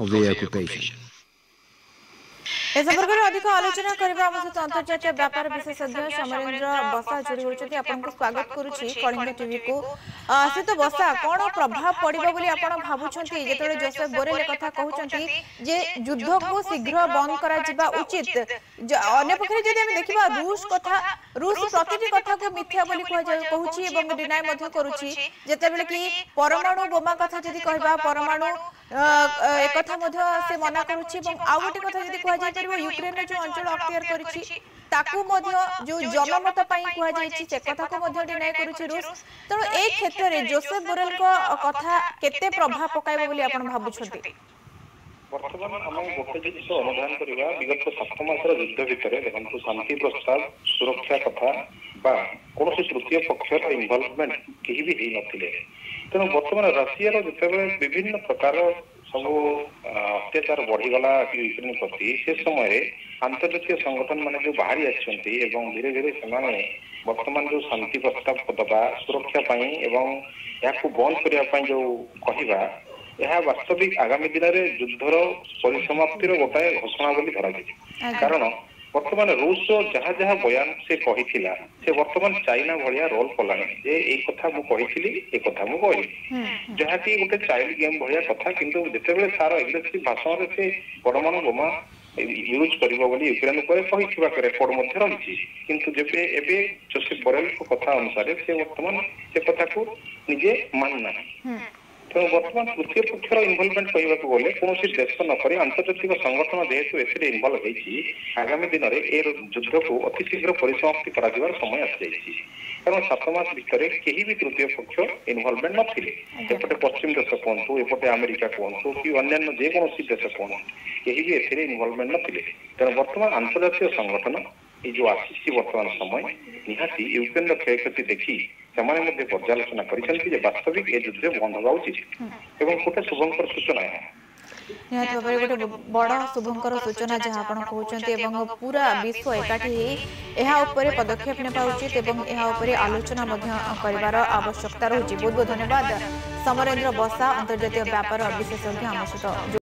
of the occupation. ଏ ସମ୍ପର୍କରେ ଅଧିକ ଆଲୋଚନା କରିବା ଆମ ସହିତ ଅନ୍ତର୍ଜାତୀୟ ବ୍ୟାପାର ବିଶେଷଜ୍ଞ ସମରେନ୍ଦ୍ର ବସା ଯୋଡ଼ି ହୋଇଛନ୍ତି ଆପଣଙ୍କୁ ସ୍ୱାଗତ କରୁଛି କଳିଙ୍ଗ ଟିଭିକୁ ଶ୍ରୀତ ବସା କ'ଣ ପ୍ରଭାବ ପଡ଼ିବ ବୋଲି ଆପଣ ଭାବୁଛନ୍ତି ଯେତେବେଳେ ଜୋସେଫ ବୋରେଲ କଥା କହୁଛନ୍ତି ଯେ ଯୁଦ୍ଧକୁ ଶୀଘ୍ର ବନ୍ଦ କରାଯିବା ଉଚିତ ଅନ୍ୟ ପକ୍ଷରେ ଯଦି ଆମେ ଦେଖିବା ରୁଷ କଥା ରୁଷ ପ୍ରତିଟି କଥାକୁ ମିଥ୍ୟା ବୋଲି କହୁଛି ଏବଂ ଡିନାଏ ମଧ୍ୟ କରୁଛି ଯେତେବେଳେ କି ପରମାଣୁ ବୋମା କଥା ଯଦି କହିବା ପରମାଣୁ একথা মধ্যে সে মনা করুছি এবং আউ গোটে কথা যদি কুহযাই পারিব ইউক্রেনের যে অঞ্চল অক্তিয়ার করেছি তাকু মধ্য যে জনমত পাই কুহযাইছি সে কথাকু মধ্য ডিনাই করুছি রুষ তেণু এই ক্ষেত্রে জোসেফ বোরেলଙ୍କ কথা কেতে প্রভাব পকাইব বলি আপন ভাবুছন্তি বর্তমান আমি গোটে জিনিস অনুধান করা বিগত সাত মাসর যুদ্ধ ভিতরে দেখুন শান্তি প্রস্তাব সুরক্ষা কথা বা কোণী তৃতীয় পক্ষর ইনভলভমেন্ট কেহি বি হয়ে নথিলে ତେଣୁ ବର୍ତ୍ତମାନ ରଷିଆର ଯେତେବେଳେ ବିଭିନ୍ନ ପ୍ରକାର ସବୁ ଅତ୍ୟାଚାର ବଢିଗଲା ୟୁକ୍ରେନ ପ୍ରତି ସେ ସମୟରେ ଆନ୍ତର୍ଜାତୀୟ ସଂଗଠନ ମାନେ ଯୋଉ ବାହାରି ଆସିଛନ୍ତି ଏବଂ ଧୀରେ ଧୀରେ ସେମାନେ ବର୍ତ୍ତମାନ ଯୋଉ ଶାନ୍ତି ପ୍ରସ୍ତାବ ଦେବା ସୁରକ୍ଷା ପାଇଁ ଏବଂ ଏହାକୁ ବନ୍ଦ କରିବା ପାଇଁ ଯୋଉ କହିବା ଏହା ବାସ୍ତବିକ ଆଗାମୀ ଦିନରେ ଯୁଦ୍ଧର ପରିସମାପ୍ତିର ଗୋଟାଏ ଘୋଷଣା ବୋଲି ଧରାଯିବ କାରଣ ବର୍ତ୍ତମାନ ରୁଷର ଯାହା ଯାହା ବୟାନ ସେ କହିଥିଲା ସେ ବର୍ତ୍ତମାନ ଚାଇନା ଭଳିଆ ରୋଲ କଲାଣି ଯେ ଏଇ କଥା ମୁଁ କହିଥିଲି ଏ କଥା ମୁଁ କହିଲି ଯାହାକି ଗୋଟେ ଚାଇଲ୍ଡ ଗେମ୍ ଭଳିଆ କଥା କିନ୍ତୁ ଯେତେବେଳେ ତାର ଏଗ୍ରେସିଭ ଭାଷଣରେ ସେ ପରମାଣୁ ବୋମା ୟୁଜ୍ କରିବ ବୋଲି ୟୁକ୍ରେନ୍ ଉପରେ କହିଥିବା ରେକର୍ଡ ମଧ୍ୟ ରହିଛି କିନ୍ତୁ ଯେବେ ଏବେ ଜୋସେଫ ବରେଲଙ୍କ କଥା ଅନୁସାରେ ସେ ବର୍ତ୍ତମାନ ସେ କଥାକୁ ନିଜେ ମାନୁନାହିଁ ତେଣୁ ବର୍ତ୍ତମାନ ତୃତୀୟ ପକ୍ଷର ଇନଭଲଭମେଣ୍ଟ କହିବାକୁ ଗଲେ କୌଣସି ଦେଶ ନ କରି ଆନ୍ତର୍ଜାତିକ ସଂଗଠନ ଯେହେତୁ ଏଥିରେ ଇନଭଲ୍ଭ ହେଇଛି ଆଗାମୀ ଦିନରେ ଏ ଯୁଦ୍ଧକୁ ଅତି ଶୀଘ୍ର ପରିସମାପ୍ତି କରାଯିବାର ସମୟ ଆସିଯାଇଛି କାରଣ ସାତ ମାସ ଭିତରେ କେହି ବି ତୃତୀୟ ପକ୍ଷ ଇନଭଲଭମେଣ୍ଟ ନଥିଲେ ଏପଟେ ପଶ୍ଚିମ ଦେଶ କୁହନ୍ତୁ ଏପଟେ ଆମେରିକା କୁହନ୍ତୁ କି ଅନ୍ୟାନ୍ୟ ଯେକୌଣସି ଦେଶ କୁହନ୍ତୁ କେହି ବି ଏଥିରେ ଇନଭଲଭମେଣ୍ଟ ନଥିଲେ ତେଣୁ ବର୍ତ୍ତମାନ ଆନ୍ତର୍ଜାତୀୟ ସଂଗଠନ ଏଇ ଯୋଉ ଆସିଛି ବର୍ତ୍ତମାନ ସମୟ ନିହାତି ୟୁକ୍ରେନର କ୍ଷୟକ୍ଷତି ଦେଖି ସେମାନେ ମଧ୍ୟ ପର୍ଯ୍ୟାଲୋଚନା କରିଛନ୍ତି ଯେ ବାସ୍ତବିକ ଏ ଯୁଦ୍ଧ ବନ୍ଦ ହେବା ଉଚିତ ଏବଂ ଗୋଟେ ଶୁଭଙ୍କର ସୂଚନା ଏହା ନିହାତି ଭାବରେ ଗୋଟେ ବଡ଼ ଶୁଭଙ୍କର ସୂଚନା ଯାହା ଆପଣ କହୁଛନ୍ତି ଏବଂ ପୁରା ବିଶ୍ୱ ଏକାଠି ହେଇ ଏହା ଉପରେ ପଦକ୍ଷେପ ନେବା ଉଚିତ ଏବଂ ଏହା ଉପରେ ଆଲୋଚନା ମଧ୍ୟ କରିବାର ଆବଶ୍ୟକତା ରହୁଛି ବହୁତ ବହୁତ ଧନ୍ୟବାଦ ସମରେନ୍ଦ୍ର ବସା ଅନ୍ତର୍ଜାତୀୟ ବ୍ୟାପାର ବିଶେଷଜ୍ଞ ଆମ ସହିତ